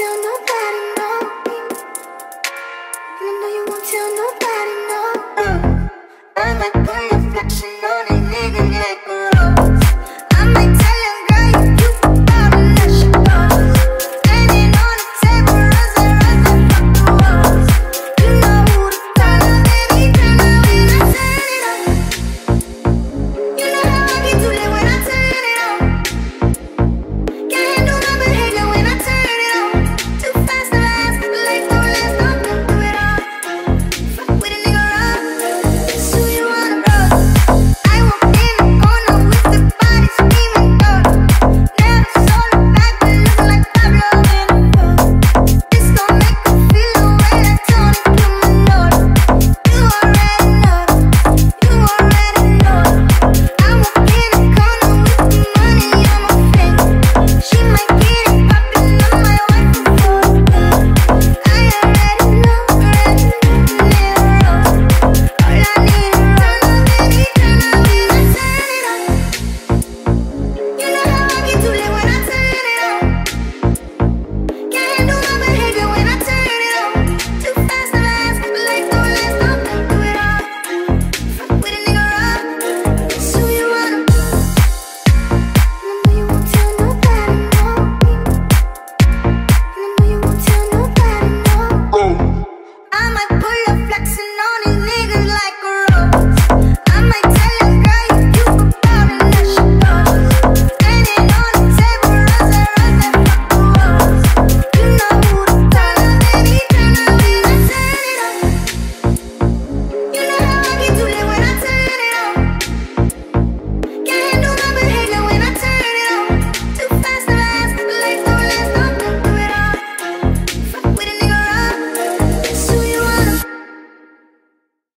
till nobody knows.